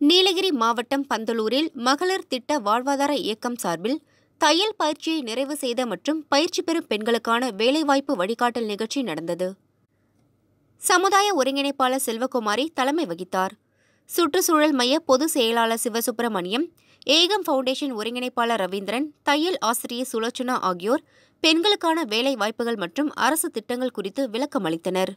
நீலகிரி மாவட்டம் பந்தலூரில் மகளிர் திட்ட வாழ்வாதார இயக்கம் சார்பில் தையல் பயிற்சியை நிறைவு செய்த மற்றும் பயிற்சி பெறும் பெண்களுக்கான வேலைவாய்ப்பு வழிகாட்டல் நிகழ்ச்சி நடந்தது. சமுதாய ஒருங்கிணைப்பாளர் செல்வகுமாரி தலைமை வகித்தார். சுற்றுச்சூழல் மைய பொது செயலாளர் சிவசுப்பிரமணியம் ஏகம் ஃபவுண்டேஷன் ஒருங்கிணைப்பாளர் ரவீந்திரன் தையல் ஆசிரியர் சுலோச்சனா ஆகியோர் பெண்களுக்கான வேலை வாய்ப்புகள் மற்றும் அரசு திட்டங்கள் குறித்து விளக்கம் அளித்தனர்